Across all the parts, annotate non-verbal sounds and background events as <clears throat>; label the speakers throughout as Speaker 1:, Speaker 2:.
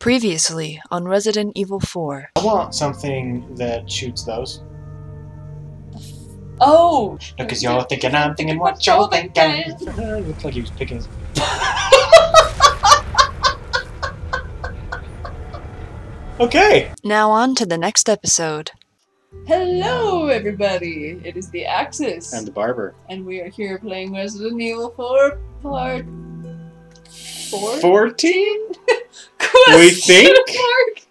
Speaker 1: Previously on Resident Evil 4.
Speaker 2: I want something that shoots those.
Speaker 3: Oh!
Speaker 2: Because you're thinking, I'm thinking what you're thinking. <laughs> Looked like he was picking his. <laughs> okay.
Speaker 1: Now on to the next episode.
Speaker 3: Hello, everybody! It is the Axis,
Speaker 2: And the barber.
Speaker 3: and we are here playing Resident Evil 4 Part 4?
Speaker 2: 14? <laughs>
Speaker 3: Question
Speaker 2: We think?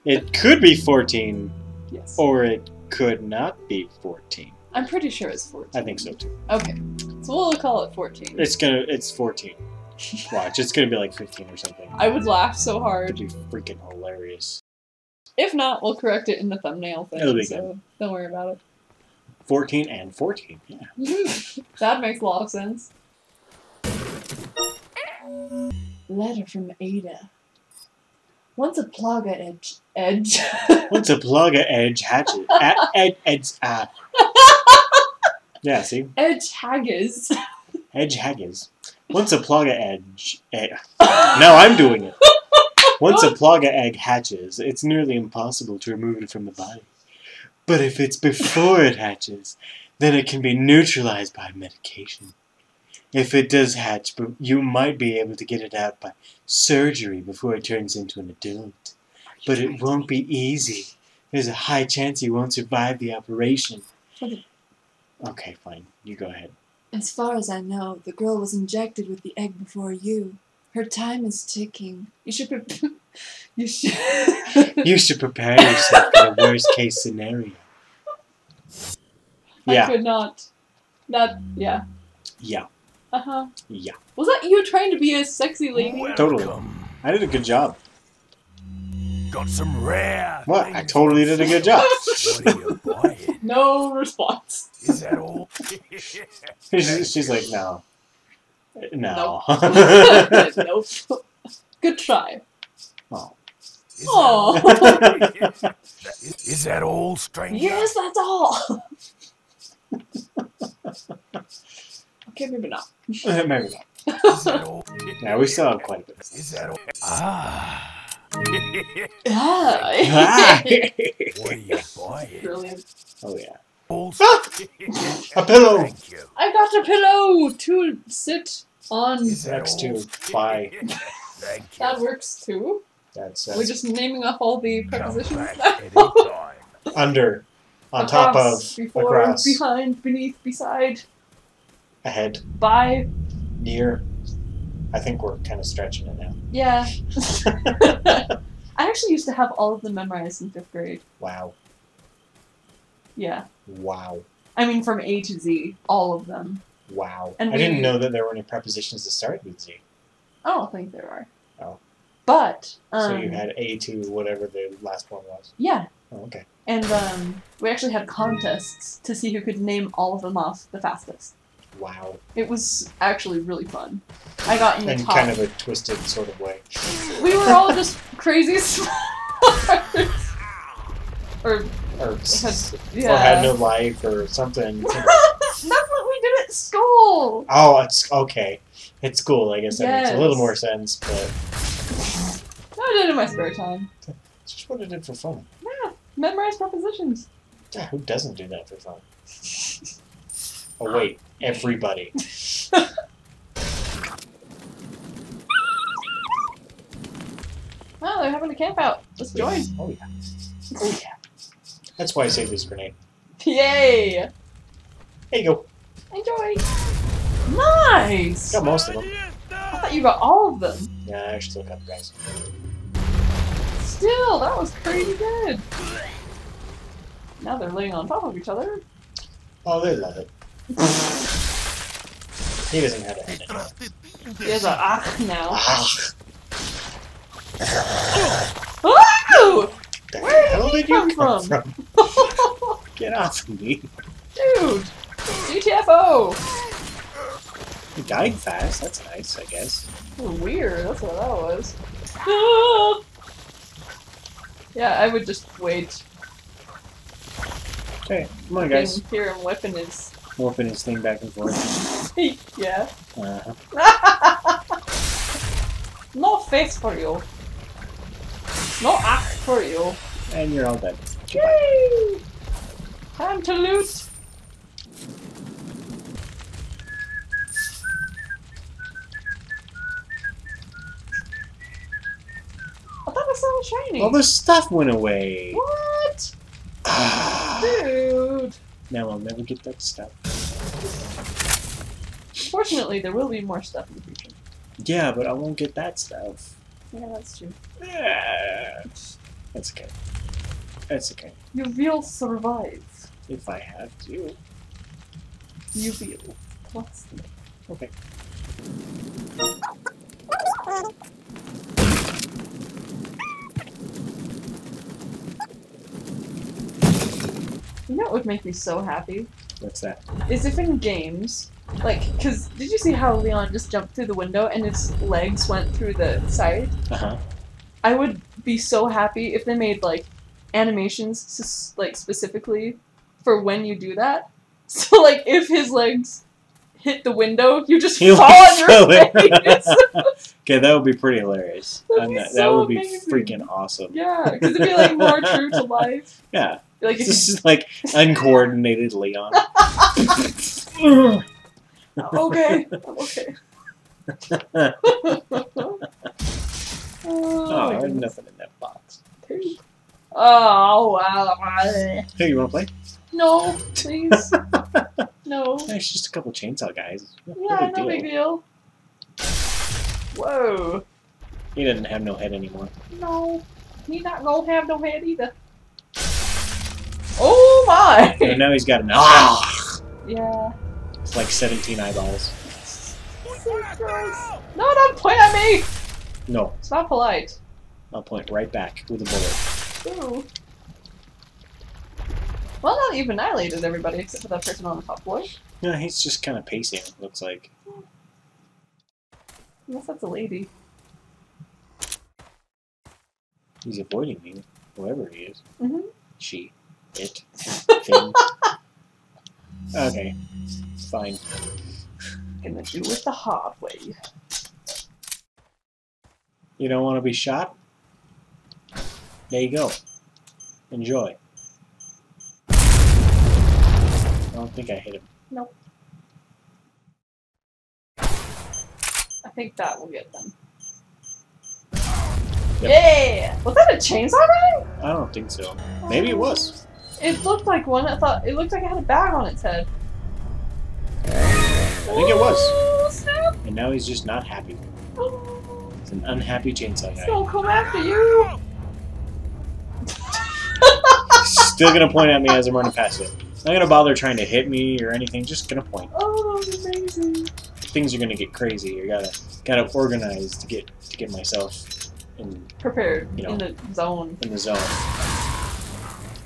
Speaker 2: It could be 14,
Speaker 3: Yes.
Speaker 2: or it could not be 14.
Speaker 3: I'm pretty sure it's 14.
Speaker 2: I think so too.
Speaker 3: Okay, so we'll call it 14.
Speaker 2: It's gonna. It's 14. Watch, it's gonna be like 15 or something.
Speaker 3: I would laugh so hard.
Speaker 2: It'd be freaking hilarious.
Speaker 3: If not, we'll correct it in the thumbnail thing.
Speaker 2: It'll be
Speaker 3: so don't worry about it.
Speaker 2: 14 and 14. Yeah. <laughs>
Speaker 3: that makes a lot of sense. Letter from Ada. Once a plaga edge edge. <laughs>
Speaker 2: Once a plug a edge hatchet. Ed, ed, ed's, uh. Yeah, see?
Speaker 3: edge haggis.
Speaker 2: Edge haggis. Once a plaga edge. Eh, now I'm doing it. Once a plaga egg hatches, it's nearly impossible to remove it from the body. But if it's before it hatches, then it can be neutralized by medication. If it does hatch, but you might be able to get it out by surgery before it turns into an adult. But it won't be easy. There's a high chance you won't survive the operation. Okay, fine. You go ahead.
Speaker 3: As far as I know, the girl was injected with the egg before you. Her time is ticking. You should pre- <laughs> you should <laughs>
Speaker 2: You should prepare yourself for the worst case scenario.
Speaker 3: I
Speaker 2: Yeah,
Speaker 3: could not. That yeah.
Speaker 2: yeah,
Speaker 3: Uh-huh.
Speaker 2: yeah.
Speaker 3: Was that you trying to be a sexy lady?
Speaker 2: Totally. I did a good job.
Speaker 4: Got some rare.
Speaker 2: What? I totally did a good job.
Speaker 4: What are?
Speaker 3: No response.
Speaker 4: Is that all? <laughs>
Speaker 2: She's, she's like, no. No.
Speaker 3: nope. <laughs> Good try.
Speaker 2: oh.
Speaker 4: Is
Speaker 3: Oh.
Speaker 4: that- <laughs> Is that all, stranger?
Speaker 3: Yes, that's all. okay, maybe not.
Speaker 2: Maybe not.
Speaker 4: Is?
Speaker 2: Yeah, we still have quite a bit. of stuff.
Speaker 4: Is that all? Ah.
Speaker 3: Ah.
Speaker 4: what are you buying?
Speaker 3: Brilliant.
Speaker 2: Oh, yeah.
Speaker 4: All
Speaker 2: A pillow!
Speaker 4: Thank you.
Speaker 3: I got a pillow to sit on.
Speaker 4: That
Speaker 2: Next to buy.
Speaker 4: Thank you.
Speaker 3: That works too.
Speaker 2: That's,
Speaker 3: We're just naming off all the prepositions. <laughs>
Speaker 2: under, on top of,
Speaker 3: before,
Speaker 2: across,
Speaker 3: behind, beneath, beside,
Speaker 2: ahead,
Speaker 3: by.
Speaker 2: near. I think we're kind of stretching it now.
Speaker 3: Yeah. <laughs> <laughs> I actually used to have all of them memorized in fifth grade.
Speaker 2: Wow.
Speaker 3: Yeah.
Speaker 2: Wow.
Speaker 3: I mean, from A to Z, all of them.
Speaker 2: Wow.
Speaker 3: And
Speaker 2: I didn't know that there were any prepositions that started with Z.
Speaker 3: I don't think there are.
Speaker 2: Oh.
Speaker 3: But um,
Speaker 2: So you had A to whatever the last one was.
Speaker 3: yeah,
Speaker 2: Oh, okay.
Speaker 3: and um, we actually had contests to see who could name all of them off the fastest.
Speaker 2: Wow.
Speaker 3: It was actually really fun. I got in the
Speaker 2: In
Speaker 3: top.
Speaker 2: kind of a twisted sort of way.
Speaker 3: We were all just crazy smart. <laughs> or
Speaker 2: Or,
Speaker 3: had,
Speaker 2: or had no life or something. <laughs>
Speaker 3: That's what we did at school.
Speaker 2: oh, it's okay. It's cool. I guess that makes a little
Speaker 3: Yes.
Speaker 2: more sense, but No,
Speaker 3: I did it in my spare time.
Speaker 2: it's just what I did for fun.
Speaker 3: Yeah, memorize prepositions.
Speaker 2: Yeah, who doesn't do that for fun? <laughs> Oh, wait. Everybody.
Speaker 3: Oh, they're having a camp out. Let's join.
Speaker 2: Oh, yeah. Oh, yeah. That's why I saved this grenade.
Speaker 3: Yay!
Speaker 2: There you go.
Speaker 3: Enjoy. Nice.
Speaker 2: Got most of them.
Speaker 3: I thought you got all of them.
Speaker 2: Yeah, I actually got up guys.
Speaker 3: Still, that was pretty good. Now they're laying on top of each other.
Speaker 2: Oh, they love it. He doesn't have to end it.
Speaker 3: He has a ah now. Woo!
Speaker 2: the
Speaker 3: Where did
Speaker 2: hell
Speaker 3: he
Speaker 2: did you
Speaker 3: come
Speaker 2: come
Speaker 3: from?
Speaker 2: from? <laughs> Get off me.
Speaker 3: Dude! GTFO!
Speaker 2: He died fast. That's nice, I guess.
Speaker 3: Weird, that's what that was. Ah! <laughs> Yeah, I would just wait.
Speaker 2: Okay, come on,
Speaker 3: and
Speaker 2: guys.
Speaker 3: hear him whipping his.
Speaker 2: Warping his thing back and forth. <laughs>
Speaker 3: yeah.
Speaker 2: Uh, <laughs>
Speaker 3: no face for you. No axe for you.
Speaker 2: And you're all dead.
Speaker 3: Yay! Time to loot. I thought I saw a shiny.
Speaker 2: All the stuff went away.
Speaker 3: What? <sighs>
Speaker 2: now I'll never get that stuff.
Speaker 3: Fortunately, there will be more stuff in the future.
Speaker 2: Yeah, but I won't get that stuff.
Speaker 3: Yeah, that's true.
Speaker 2: Ah, That's okay. That's okay.
Speaker 3: You will survive.
Speaker 2: If I have to.
Speaker 3: You will. What's the
Speaker 2: Okay.
Speaker 3: You know what would make me so happy?
Speaker 2: What's that?
Speaker 3: Is if in games, like, because did you see how Leon just jumped through the window and his legs went through the side?
Speaker 2: Uh huh.
Speaker 3: I would be so happy if they made, like, animations, like, specifically for when you do that. <laughs> So, like, if his legs hit the window, you just
Speaker 2: He'll
Speaker 3: fall on your face. <laughs>
Speaker 2: Okay, that would be pretty hilarious.
Speaker 3: Be
Speaker 2: that, that would be
Speaker 3: amazing.
Speaker 2: freaking awesome.
Speaker 3: yeah, because it'd be, like, more true to <laughs> life.
Speaker 2: Yeah.
Speaker 3: Like, <laughs>
Speaker 2: This is like uncoordinated Leon. <laughs>
Speaker 3: okay, I'm okay. <laughs> oh,
Speaker 2: Oh, nothing in that box.
Speaker 3: Oh, wow.
Speaker 2: Hey, you wanna play?
Speaker 3: No, please. No.
Speaker 2: It's just a couple chainsaw guys.
Speaker 3: Yeah, no big deal. Whoa.
Speaker 2: He doesn't have no head anymore.
Speaker 3: No. He not gonna have no head either. Oh my! <laughs>
Speaker 2: And now he's got an <laughs> ah.
Speaker 3: Yeah.
Speaker 2: It's like 17 eyeballs.
Speaker 3: No, don't point at me!
Speaker 2: No,
Speaker 3: It's not polite.
Speaker 2: I'll point right back with a bullet.
Speaker 3: Ooh. Well, now that you've annihilated everybody except for that person on the top floor.
Speaker 2: No, he's just kind of pacing. it Looks like.
Speaker 3: Unless that's a lady.
Speaker 2: He's avoiding me, whoever he is.
Speaker 3: Mhm.
Speaker 2: She. It. <laughs> Okay. Fine.
Speaker 3: Gonna do it the hard way.
Speaker 2: You don't want to be shot? There you go. Enjoy. I don't think I hit him. Nope.
Speaker 3: I think that will get them.
Speaker 2: Yep.
Speaker 3: Yeah! Was that a chainsaw guy?
Speaker 2: I don't think so. Maybe it was.
Speaker 3: It looked like one. I thought it looked like it had a bag on its head.
Speaker 2: I think it was.
Speaker 3: Oh, snap!
Speaker 2: And now he's just not happy.
Speaker 3: Oh,
Speaker 2: He's an unhappy chainsaw guy.
Speaker 3: Still come after you.
Speaker 2: Still gonna point at me as I'm running past it. Not gonna bother trying to hit me or anything. Just gonna point.
Speaker 3: Oh, that was amazing.
Speaker 2: Things are gonna get crazy. I gotta gotta organize to get to get myself in
Speaker 3: Prepared
Speaker 2: You know.
Speaker 3: in the zone.
Speaker 2: in the zone.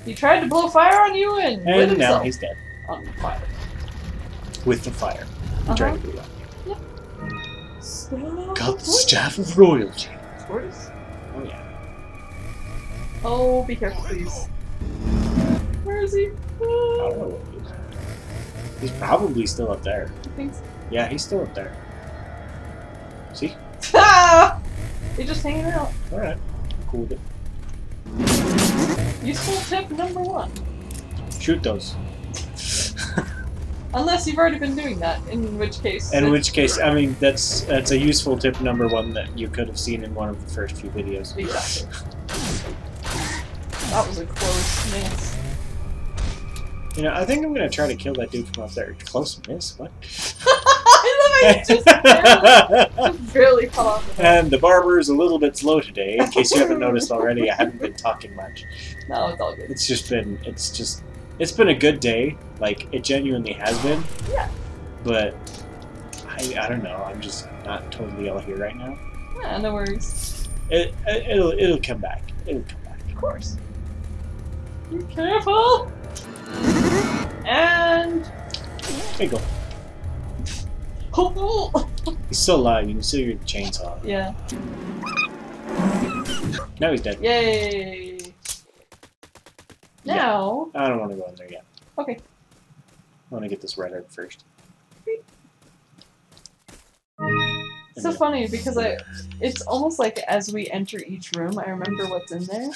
Speaker 3: He tried to blow fire on you and,
Speaker 2: And now
Speaker 3: himself
Speaker 2: he's dead
Speaker 3: on fire.
Speaker 2: with the fire. He
Speaker 3: Uh-huh.
Speaker 2: tried to do that.
Speaker 3: Stop.
Speaker 2: Got the staff of royalty.
Speaker 3: Of course.
Speaker 2: Oh yeah.
Speaker 3: Oh, be careful, please. Where is he?
Speaker 2: I don't know what he is. He's probably still up there.
Speaker 3: I think so.
Speaker 2: Yeah, he's still up there. See? <laughs>
Speaker 3: He's just hanging out.
Speaker 2: Alright. Cool with it.
Speaker 3: Useful tip number one.
Speaker 2: Shoot those. <laughs>
Speaker 3: Unless you've already been doing that, in which case.
Speaker 2: In which case, I mean, that's that's a useful tip number one that you could have seen in one of the first few videos.
Speaker 3: Exactly. That was a close miss.
Speaker 2: You know, I think I'm gonna try to kill that dude from up there. Close miss. What?
Speaker 3: I love how you just <laughs> barely, just barely caught on
Speaker 2: and the barber is a little bit slow today. In case you haven't noticed already, I haven't been talking much.
Speaker 3: No, it's all good.
Speaker 2: It's just been, it's just, it's been a good day. Like it genuinely has been.
Speaker 3: Yeah.
Speaker 2: But I, I don't know. I'm just not totally all here right now.
Speaker 3: Yeah, no worries.
Speaker 2: It, it it'll it'll come back. It'll come back.
Speaker 3: Of course. Be careful! <laughs> And.
Speaker 2: There you go.
Speaker 3: Oh, <laughs>
Speaker 2: He's still alive. You can see your chainsaw.
Speaker 3: yeah.
Speaker 2: Now he's dead.
Speaker 3: Yay!
Speaker 2: Yeah.
Speaker 3: Now.
Speaker 2: I don't want to go in there yet.
Speaker 3: Okay.
Speaker 2: I want to get this red herb first.
Speaker 3: It's so funny because I, it's almost like as we enter each room, I remember what's in there.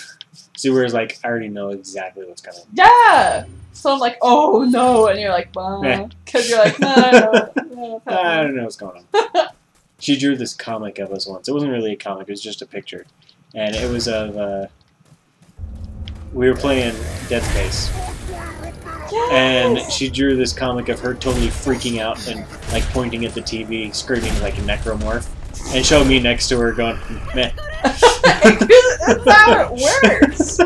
Speaker 2: See, whereas like I already know exactly what's coming.
Speaker 3: Yeah. So I'm like, oh no, and you're like,
Speaker 2: Yeah.
Speaker 3: because you're like, no, no, no, <laughs> no, it's <laughs>
Speaker 2: I don't know what's going on. <laughs> she drew this comic of us once. It wasn't really a comic; it was just a picture, and it was of. Uh, we were playing Dead Space, and she drew this comic of her totally freaking out and like pointing at the TV, screaming like a necromorph, and showed me next to her going, "Meh." <laughs>
Speaker 3: That's how it works.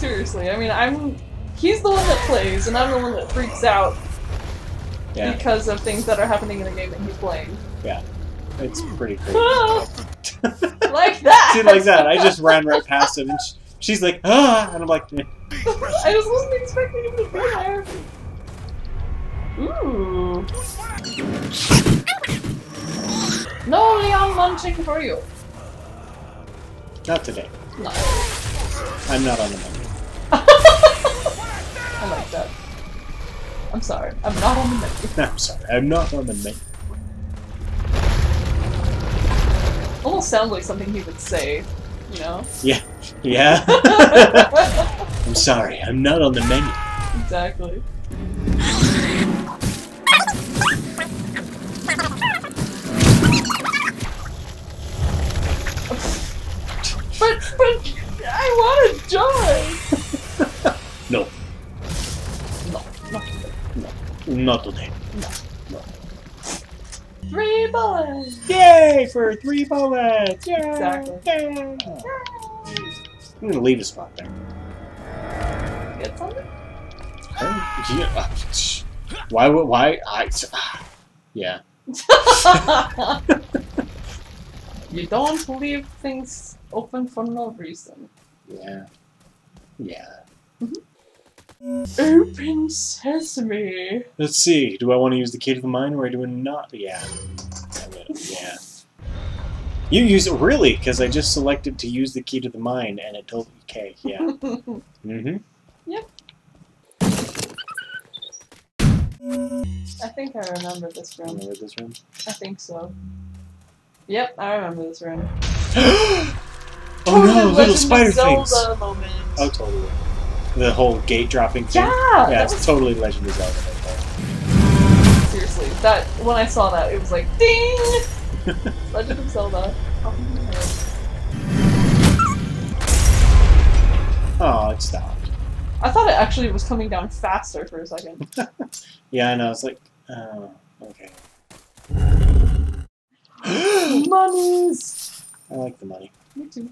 Speaker 3: Seriously, I mean, I'm. He's the one that plays, and I'm the one that freaks out
Speaker 2: Yeah,
Speaker 3: because of things that are happening in the game that he's playing.
Speaker 2: Yeah, it's pretty <laughs> crazy. <laughs>
Speaker 3: like that.
Speaker 2: See, like that. I just ran right past him, and she's like, "Ah," and I'm like, "Eh." <laughs>
Speaker 3: I just wasn't expecting him to be there. Ooh. No, Leon, munching for you.
Speaker 2: "Not today.
Speaker 3: No.
Speaker 2: I'm not on the menu."
Speaker 3: I like that. I'm sorry. I'm not on the menu.
Speaker 2: No, <laughs> I'm sorry, I'm not on the menu.
Speaker 3: Almost sounds like something he would say, you know?
Speaker 2: Yeah. Yeah. <laughs> I'm sorry, I'm not on the menu.
Speaker 3: exactly. But, but, I want to join! <laughs>
Speaker 2: No. Not today.
Speaker 3: Three bullets!
Speaker 2: Yay for three bullets! Yay!
Speaker 3: Exactly.
Speaker 2: Yay! I'm gonna leave a spot there.
Speaker 3: Get something?
Speaker 2: Oh, yeah, uh, Why would why I? ah, Yeah. <laughs>
Speaker 3: you don't leave things open for no reason.
Speaker 2: Yeah. Yeah.
Speaker 3: Open sesame!
Speaker 2: Let's see. Do I want to use the key to the mine or do I not? Yeah. Yeah. You use it really because I just selected to use the key to the mine and it told me okay. Yeah. <laughs> Mm-hmm. Yep.
Speaker 3: I think I remember this room.
Speaker 2: Remember this room?
Speaker 3: I think so. Yep, I remember this room. <gasps>
Speaker 2: oh
Speaker 3: Totally
Speaker 2: no, little
Speaker 3: Legend of
Speaker 2: spider things.
Speaker 3: moment.
Speaker 2: Oh, totally. The whole gate dropping thing.
Speaker 3: Yeah,
Speaker 2: Yeah,
Speaker 3: that
Speaker 2: it's
Speaker 3: was
Speaker 2: totally Legend of Zelda. right
Speaker 3: seriously that when I saw that, it was like ding. <laughs> Legend of Zelda. Oh.
Speaker 2: Oh, it stopped.
Speaker 3: I thought it actually was coming down faster for a second. <laughs>
Speaker 2: Yeah, I know. It's like, oh, okay.
Speaker 3: Monies.
Speaker 2: I like the money.
Speaker 3: Me too.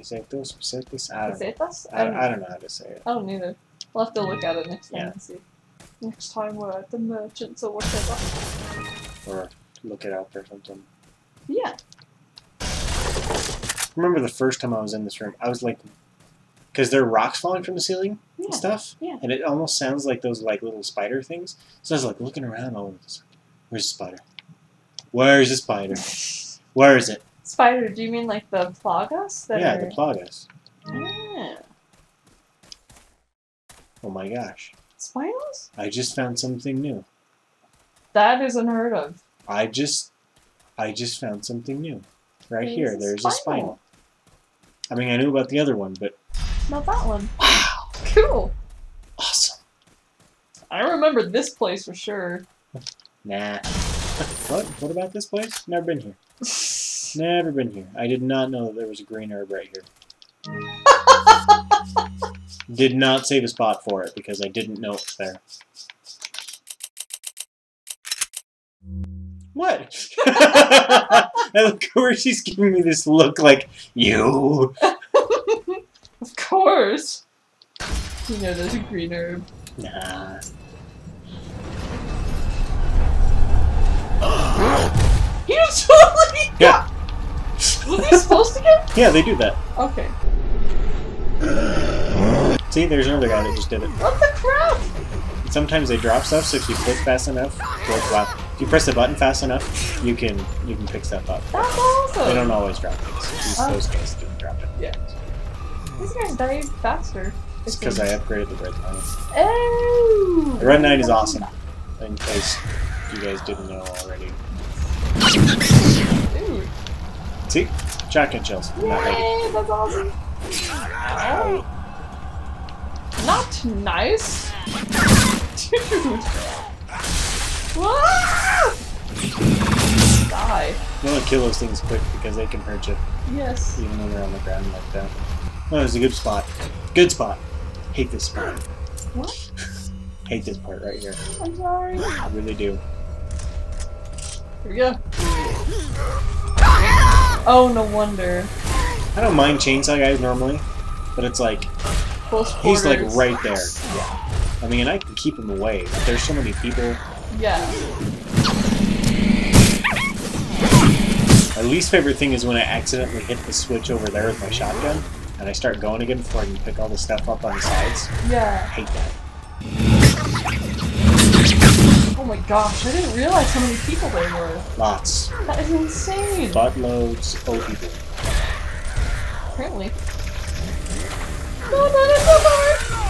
Speaker 2: Pesetos, pesetas. I don't know.
Speaker 3: Pesetas?
Speaker 2: I, I don't know how to say it.
Speaker 3: I don't either. We'll have to look at it next time
Speaker 2: Yeah.
Speaker 3: and see. Next time we're at the merchants or whatever.
Speaker 2: Or look it up or something.
Speaker 3: Yeah.
Speaker 2: remember the first time I was in this room, I was like, because there are rocks falling from the ceiling
Speaker 3: Yeah.
Speaker 2: and stuff,
Speaker 3: yeah.
Speaker 2: and it almost sounds like those like little spider things. So I was like looking around all. Where's the spider? Where's the spider? <laughs> Where is it?
Speaker 3: Spider, do you mean like the plagas? That
Speaker 2: yeah,
Speaker 3: are...
Speaker 2: the plagas.
Speaker 3: Ah.
Speaker 2: Oh my gosh!
Speaker 3: Spinels?
Speaker 2: I just found something new.
Speaker 3: That is unheard of.
Speaker 2: I just, I just found something new. Right
Speaker 3: There's
Speaker 2: here, there's a
Speaker 3: spinel.
Speaker 2: spinel. I mean, I knew about the other one, but
Speaker 3: Not that one.
Speaker 2: wow,
Speaker 3: Cool.
Speaker 2: awesome.
Speaker 3: I remember this place for sure.
Speaker 2: Nah. <laughs> what? What about this place? Never been here. Never been here. I did not know that there was a green herb right here. <laughs> Did not save a spot for it because I didn't know it was there. What? <laughs> and look she's giving me this look like you. <laughs>
Speaker 3: of course. You know there's a green herb.
Speaker 2: Nah. Yeah, they do that.
Speaker 3: Okay. <gasps>
Speaker 2: See, there's another guy that just did it.
Speaker 3: What the crap?
Speaker 2: Sometimes they drop stuff, so if you click fast enough, well, wow, if you press the button fast enough, you can you can pick stuff up.
Speaker 3: That's awesome.
Speaker 2: They don't always drop things. These,
Speaker 3: Oh.
Speaker 2: those guys do drop it. Yeah.
Speaker 3: These guys die faster.
Speaker 2: It's because I upgraded the red line.
Speaker 3: Oh.
Speaker 2: The Red9 is awesome. In case you guys didn't know already.
Speaker 3: Dude.
Speaker 2: See? Shotgun shells. from that lady.
Speaker 3: Yay, that's awesome. Ow. Not nice. Dude. Die.
Speaker 2: You want to kill those things quick because they can hurt you
Speaker 3: Yes.
Speaker 2: even when they're on the ground like that. Oh, was a good spot. Good spot. Hate this spot.
Speaker 3: What?
Speaker 2: Hate this part right here.
Speaker 3: I'm sorry.
Speaker 2: I really do.
Speaker 3: Here we go. Oh, no wonder.
Speaker 2: I don't mind chainsaw guys normally, but it's like he's like right there. Yeah. I mean, I can keep him away, but there's so many people.
Speaker 3: Yeah.
Speaker 2: My least favorite thing is when I accidentally hit the switch over there with my shotgun, and I start going again before I can pick all the stuff up on the sides. I
Speaker 3: Yeah.
Speaker 2: hate that.
Speaker 3: Oh my gosh, I didn't realize how many people there were.
Speaker 2: Lots.
Speaker 3: That is insane.
Speaker 2: Buttloads of people.
Speaker 3: Apparently. No, no, no, no, no.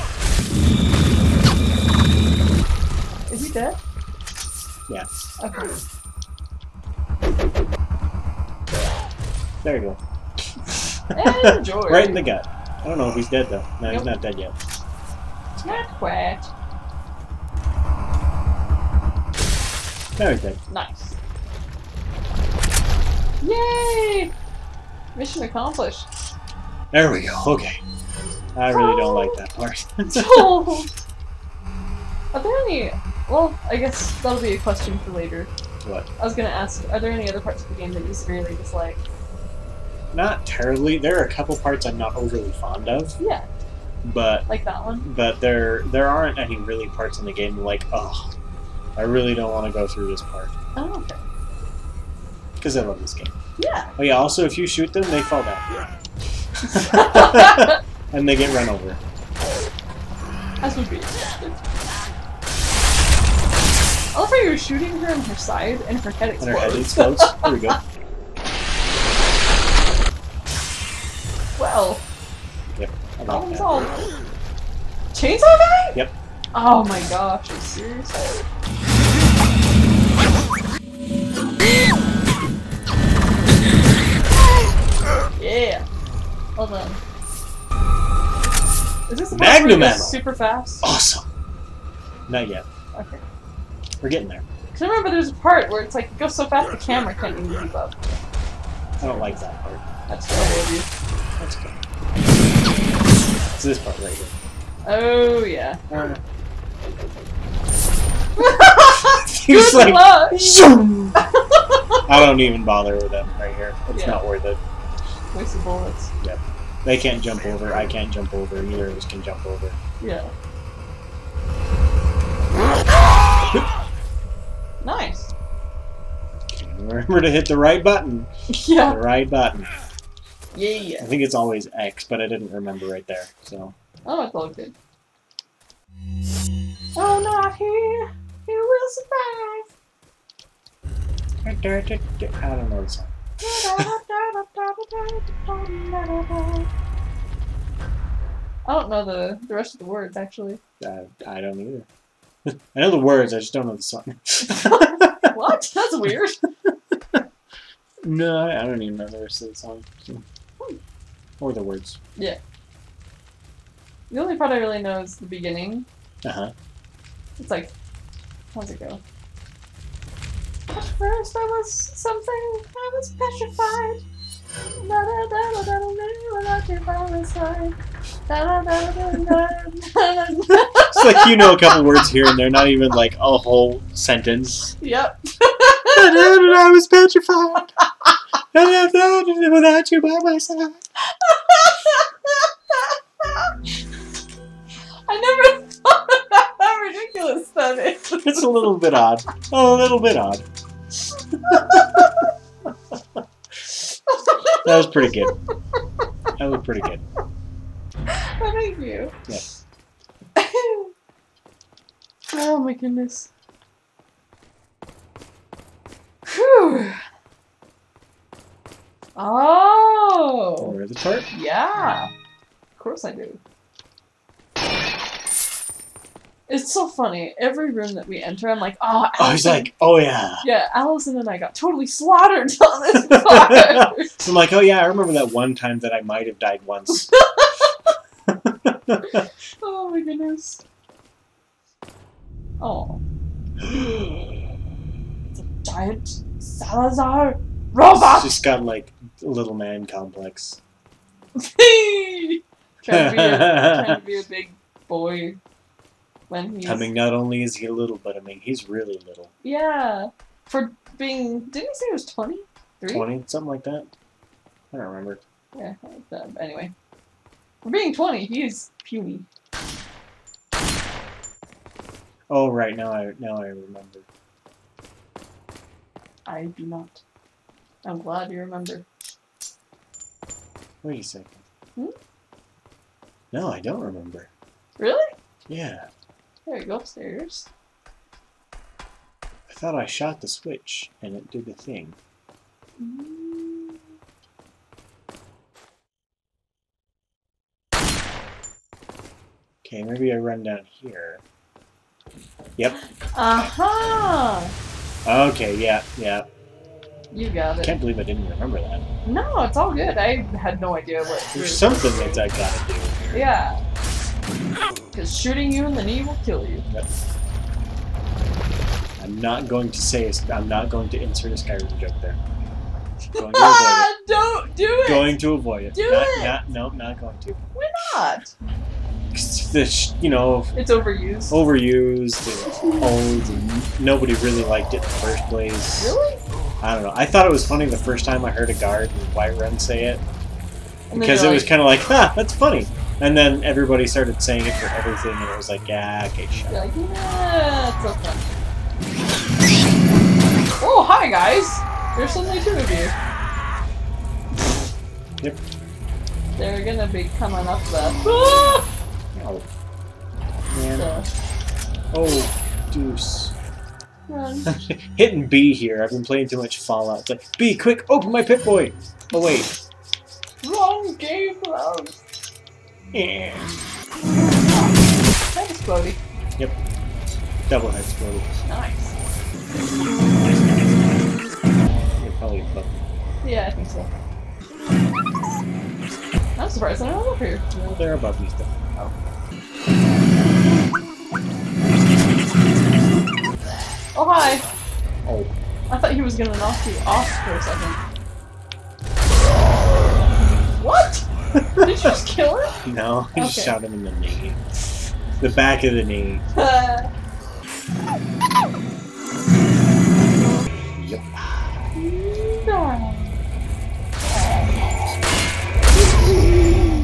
Speaker 3: Is he dead?
Speaker 2: Yeah.
Speaker 3: Okay.
Speaker 2: There you go.
Speaker 3: Enjoy. <laughs>
Speaker 2: right in the gut. I don't know if he's dead though. No, he's not dead yet.
Speaker 3: Not quite.
Speaker 2: He's dead.
Speaker 3: Nice. Yay! Mission accomplished.
Speaker 2: There we go. Okay. I really don't like that part.
Speaker 3: Oh. <laughs> Are there any? Well, I guess that'll be a question for later.
Speaker 2: what?
Speaker 3: I was gonna ask, are there any other parts of the game that you severely dislike?
Speaker 2: Not terribly. There are a couple parts I'm not overly fond of,
Speaker 3: Yeah,
Speaker 2: but
Speaker 3: like that one.
Speaker 2: but there there aren't any really parts in the game like oh, I really don't want to go through this part
Speaker 3: Oh, okay.
Speaker 2: because I love this game.
Speaker 3: Yeah.
Speaker 2: Oh yeah. Also, if you shoot them, they fall down Yeah. <laughs> and they get run over.
Speaker 3: As would be. I love how you're shooting her in her side and her head
Speaker 2: And her head
Speaker 3: explodes.
Speaker 2: explodes. <laughs> Here we go.
Speaker 3: well,
Speaker 2: Yep.
Speaker 3: problem solved. Chainsaw guy?
Speaker 2: Yep.
Speaker 3: Oh my gosh, are you serious? Yeah. Well done. Is this the part where
Speaker 2: Magnum ammo.
Speaker 3: super fast?
Speaker 2: Awesome. Not yet.
Speaker 3: Okay.
Speaker 2: We're getting there.
Speaker 3: Cause I remember there's a part where it's like it goes so fast the camera can't even keep up.
Speaker 2: I don't like that part.
Speaker 3: That's trouble of you.
Speaker 2: That's good. It's this part right here.
Speaker 3: Oh yeah.
Speaker 2: Uh, <laughs> He's
Speaker 3: Good
Speaker 2: like,
Speaker 3: luck.
Speaker 2: zoom. <laughs> I don't even bother with them right here. It's
Speaker 3: Yeah.
Speaker 2: not worth it.
Speaker 3: Waste of bullets.
Speaker 2: They can't jump over. I can't jump over. Neither of us can jump over.
Speaker 3: Yeah. nice.
Speaker 2: Remember to hit the right button. <laughs>
Speaker 3: Yeah.
Speaker 2: The right button. I
Speaker 3: Yeah.
Speaker 2: I think it's always X, but I didn't remember right there. So
Speaker 3: Oh, it's all good. Oh, not here. You will survive.
Speaker 2: I don't know the song.
Speaker 3: I don't know the, the rest of the words actually.
Speaker 2: Uh, I don't either. <laughs> I know the words. I just don't know the song. <laughs>
Speaker 3: What? That's weird. <laughs>
Speaker 2: no, I I don't even know the rest of the song. so. Or the words. Yeah.
Speaker 3: The only part I really know is the beginning.
Speaker 2: Uh huh.
Speaker 3: It's like, how's it go? At first I was something, I was petrified. Da da da da da da da by my side. Da da da da da da da.
Speaker 2: It's like you know a couple words here and there, not even like a whole sentence.
Speaker 3: Yep.
Speaker 2: I was petrified. Without you by my side.
Speaker 3: I never thought about how ridiculous that is.
Speaker 2: It's a little bit odd. A little bit odd. <laughs> That was pretty good. That was pretty good.
Speaker 3: Thank you.
Speaker 2: Yeah. <laughs>
Speaker 3: oh my goodness. Whew. Oh.
Speaker 2: Over the part.
Speaker 3: Yeah. Of course I do. It's so funny. Every room that we enter, I'm like, ah, oh,
Speaker 2: I was
Speaker 3: Allison-
Speaker 2: like, oh yeah.
Speaker 3: yeah, Allison and I got totally slaughtered <laughs> on this <laughs> part.
Speaker 2: I'm like, oh yeah, I remember that one time that I might have died once. <laughs>
Speaker 3: oh my goodness. Oh, <gasps> it's a giant Salazar robot.
Speaker 2: She's got like a little man complex.
Speaker 3: trying, to be a, trying to be a big boy when he's
Speaker 2: I mean, not only is he little, but I mean, he's really little.
Speaker 3: yeah for being. Didn't he say he was twenty three?
Speaker 2: 20, something like that. I don't remember.
Speaker 3: Yeah, like that. But anyway, for being twenty, he is puny.
Speaker 2: Oh, right now I now I remember.
Speaker 3: I do not. I'm glad you remember.
Speaker 2: Wait a second.
Speaker 3: Hmm?
Speaker 2: No, I don't remember.
Speaker 3: Really?
Speaker 2: Yeah,
Speaker 3: There you go upstairs.
Speaker 2: I thought I shot the switch and it did the thing.
Speaker 3: Mm.
Speaker 2: Okay, maybe I run down here. Yep.
Speaker 3: Aha!
Speaker 2: Okay, yeah, yeah.
Speaker 3: You got it.
Speaker 2: I can't believe I didn't remember that.
Speaker 3: No, it's all good. I had no idea what.
Speaker 2: There's something that I gotta do.
Speaker 3: Yeah. Because shooting you in the knee will kill you.
Speaker 2: I'm not going to say. I'm not going to insert a Skyrim joke there. Going to avoid it. <laughs>
Speaker 3: Don't do it!
Speaker 2: Going to avoid it.
Speaker 3: Do
Speaker 2: not,
Speaker 3: it!
Speaker 2: Not, no, not going to.
Speaker 3: Why not?
Speaker 2: The you know
Speaker 3: It's overused.
Speaker 2: overused and old, and nobody really liked it in the first place.
Speaker 3: Really?
Speaker 2: I don't know. I thought it was funny the first time I heard a guard in Whiterun say it because it
Speaker 3: you're
Speaker 2: was kind of like, ha, that's funny. And then everybody started saying it for everything, and it was like, yeah, okay, shut
Speaker 3: You're
Speaker 2: up.
Speaker 3: like, yeah, it's so. Oh, hi guys! There's suddenly two of you.
Speaker 2: Yep.
Speaker 3: They're gonna be coming up the. Ah! <gasps>
Speaker 2: Oh, man.
Speaker 3: So,
Speaker 2: Oh, deuce.
Speaker 3: run. <laughs>
Speaker 2: Hitting B here. I've been playing too much Fallout. It's like, B, quick, open my Pip Boy. Oh, wait.
Speaker 3: Wrong game round.
Speaker 2: Yeah.
Speaker 3: That is Yep.
Speaker 2: Double head exploded.
Speaker 3: Nice.
Speaker 2: You're probably above.
Speaker 3: Yeah, I think so. I'm surprised they're not up here.
Speaker 2: No, they're above me still.
Speaker 3: Oh, hi.
Speaker 2: Oh,
Speaker 3: I thought he was gonna knock you off for a second. Did you just kill him?
Speaker 2: no. I just
Speaker 3: Okay.
Speaker 2: shot him in the knee. The back of the knee. Yep.
Speaker 3: no.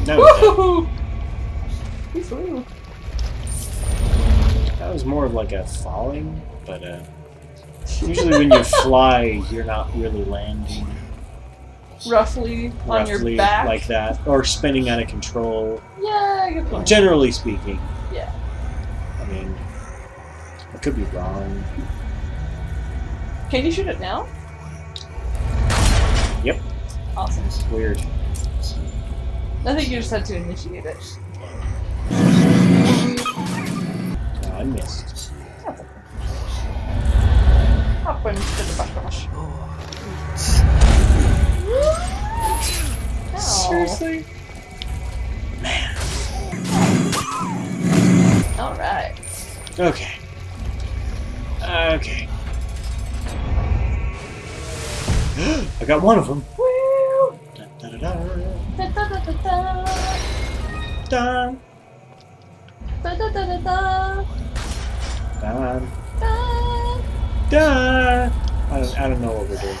Speaker 2: That was,
Speaker 3: Woohoo! He
Speaker 2: that was more of like a falling, but uh, usually when you fly, you're not really landing
Speaker 3: Roughly on
Speaker 2: roughly
Speaker 3: your back.
Speaker 2: like that, or spinning out of control.
Speaker 3: Yeah, good point.
Speaker 2: Generally speaking.
Speaker 3: Yeah.
Speaker 2: I mean, I could be wrong.
Speaker 3: Can you shoot it now?
Speaker 2: Yep.
Speaker 3: Awesome.
Speaker 2: It's weird.
Speaker 3: I think you just had to initiate it.
Speaker 2: Oh, I missed.
Speaker 3: Happens to the best of oh,
Speaker 2: Seriously? Man.
Speaker 3: Alright.
Speaker 2: Okay. Okay. <gasps> I got one of them. Da, da, da,
Speaker 3: Dun. Dun. Dun. Dun da.
Speaker 2: da,
Speaker 3: Da, da, da, da, da.
Speaker 2: da,
Speaker 3: Da.
Speaker 2: da. I don't, I don't know what we're doing.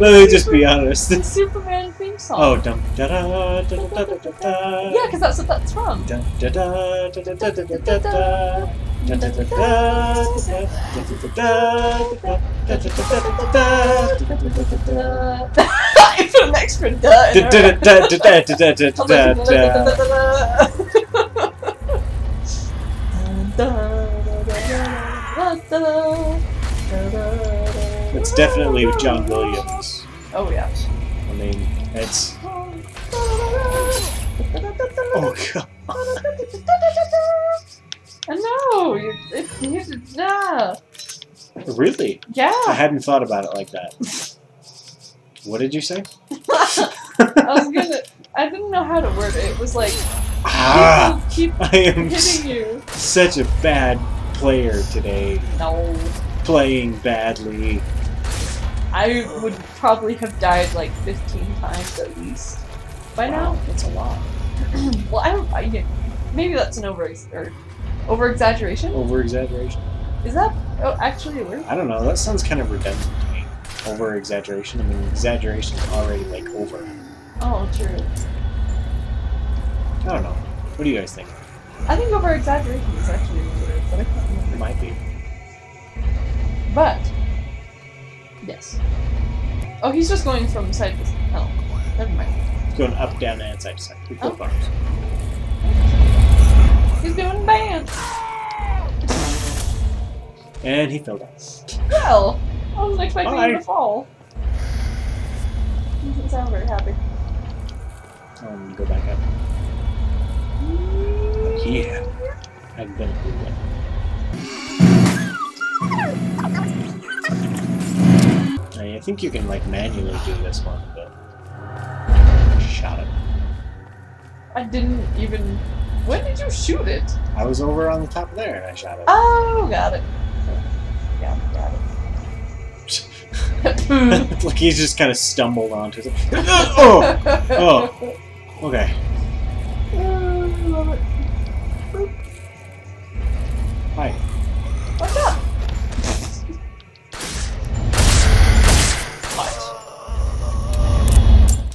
Speaker 2: Let me just be honest.
Speaker 3: The Superman theme song.
Speaker 2: Oh, dum da da da da da da da da.
Speaker 3: Yeah, because that's what that's from.
Speaker 2: Da da da da da da da da da da. Da da da da da da da da da da da da da da.
Speaker 3: I put an extra in
Speaker 2: Da da
Speaker 3: there.
Speaker 2: It's definitely John Williams.
Speaker 3: Oh yeah.
Speaker 2: I mean, it's <laughs> oh god.
Speaker 3: I know. You, it, you.
Speaker 2: Really?
Speaker 3: Yeah.
Speaker 2: I hadn't thought about it like that. What did you say? <laughs>
Speaker 3: I was gonna. I didn't know how to word it. It was like
Speaker 2: ah,
Speaker 3: keep
Speaker 2: I am
Speaker 3: hitting you.
Speaker 2: such a bad player today.
Speaker 3: No.
Speaker 2: Playing badly.
Speaker 3: I would probably have died like 15 times at least by now.
Speaker 2: That's a lot. <clears throat>
Speaker 3: Well, I don't. I, maybe that's an over or over exaggeration.
Speaker 2: Over exaggeration.
Speaker 3: Is that oh, actually a word?
Speaker 2: I don't know. That sounds kind of redundant to me. Over exaggeration. I mean, exaggeration is already like over.
Speaker 3: Oh, true.
Speaker 2: I don't know. What do you guys think?
Speaker 3: I think over exaggeration is actually a word, but I can't
Speaker 2: It might be.
Speaker 3: But yes. Oh, he's just going from side to side. Oh, never mind.
Speaker 2: It's going up, down, and side to side. Both
Speaker 3: Oh.
Speaker 2: arms.
Speaker 3: He's doing band.
Speaker 2: And he fell down.
Speaker 3: Well, I wasn't expecting
Speaker 2: Bye.
Speaker 3: him to fall. He doesn't sound very happy.
Speaker 2: Um, go back up. Yeah. I've been a good I I think you can like manually do this one, but shot it.
Speaker 3: I didn't even. When did you shoot it?
Speaker 2: I was over on the top there and I shot it.
Speaker 3: Oh, got it. Yeah, got it. <laughs>
Speaker 2: like he just kind of stumbled onto it. <laughs> oh, oh. okay.
Speaker 3: Oh. <laughs>
Speaker 2: Hi.
Speaker 3: What's up?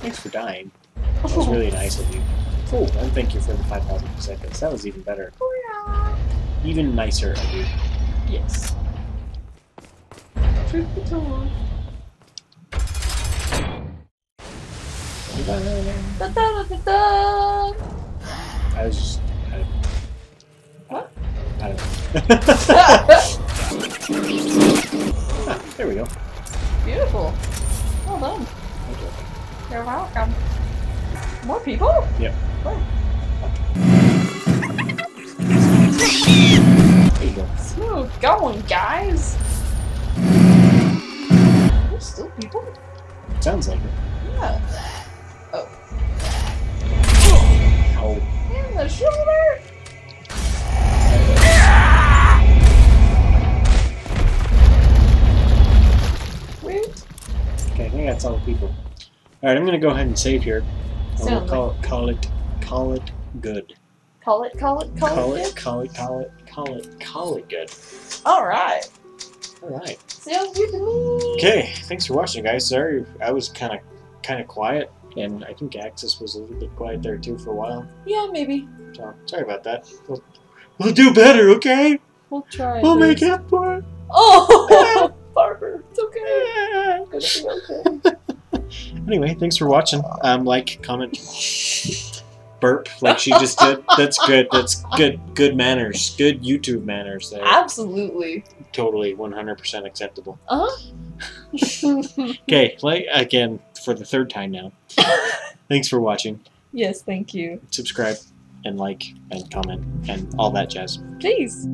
Speaker 2: Thanks for dying. That was really nice of you. Cool. And thank you for the 5,000 seconds. That was even better. Even nicer of you.
Speaker 3: Yes. Truth be told. Da, da, da.
Speaker 2: I was just. I,
Speaker 3: What?
Speaker 2: I don't <laughs> know. Ah, <laughs> there we go.
Speaker 3: Beautiful. Well done. You're welcome. More people?
Speaker 2: Yep.
Speaker 3: Where?
Speaker 2: Go.
Speaker 3: Smooth going, guys. There's still people?
Speaker 2: Sounds like it.
Speaker 3: Yeah. Oh.
Speaker 2: Ow.
Speaker 3: In the shoulder. Sweet.
Speaker 2: Okay, I think that's all the people. Alright, I'm gonna go ahead and save here. And we'll call, call it call it good.
Speaker 3: Call it, call it, call,
Speaker 2: Call
Speaker 3: it.
Speaker 2: it, call it, call it, call it, call it good.
Speaker 3: All right.
Speaker 2: Alright.
Speaker 3: Sounds good to me.
Speaker 2: Okay, thanks for watching guys. Sorry I was kinda kinda quiet and I think Axis was a little bit quiet there too for a while.
Speaker 3: Yeah, maybe.
Speaker 2: So sorry about that. We'll, we'll do better, okay?
Speaker 3: We'll try.
Speaker 2: We'll
Speaker 3: this.
Speaker 2: make up for it.
Speaker 3: Oh, <laughs> Barber, it's okay. It's gonna be okay.
Speaker 2: Anyway, thanks for watching. Um, like, comment, burp, like she just did. <laughs> That's good. That's good. Good manners. Good YouTube manners. There,
Speaker 3: Absolutely.
Speaker 2: totally 100% acceptable.
Speaker 3: Uh huh. <laughs>
Speaker 2: Okay, like again for the third time now. Thanks for watching.
Speaker 3: yes, thank you.
Speaker 2: Subscribe and like and comment and all that jazz.
Speaker 3: Please.